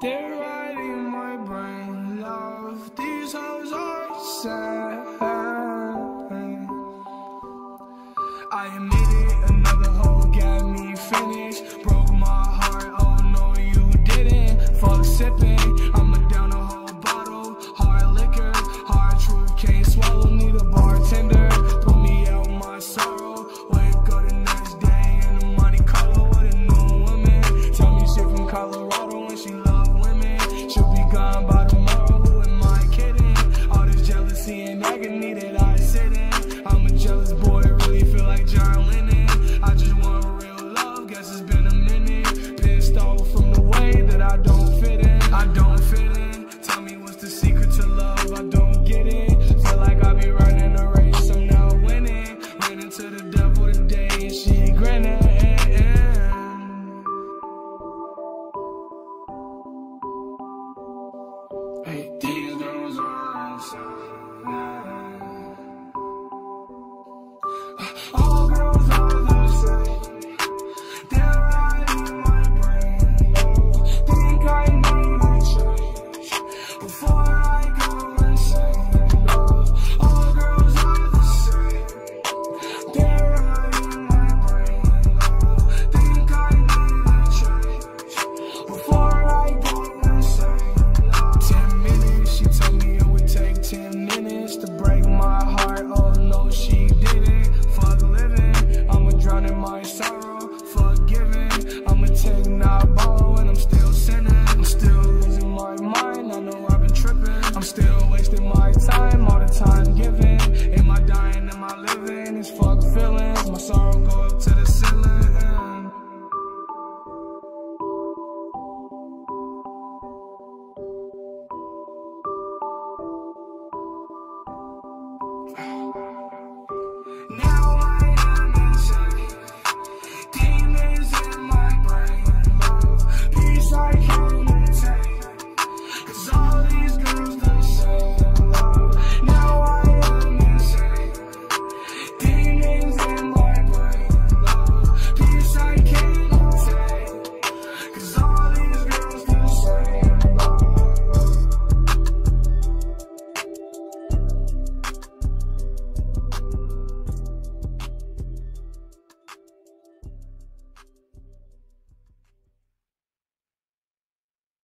They're right in my brain, love. These hoes I sad. These girls are inside. dying in my living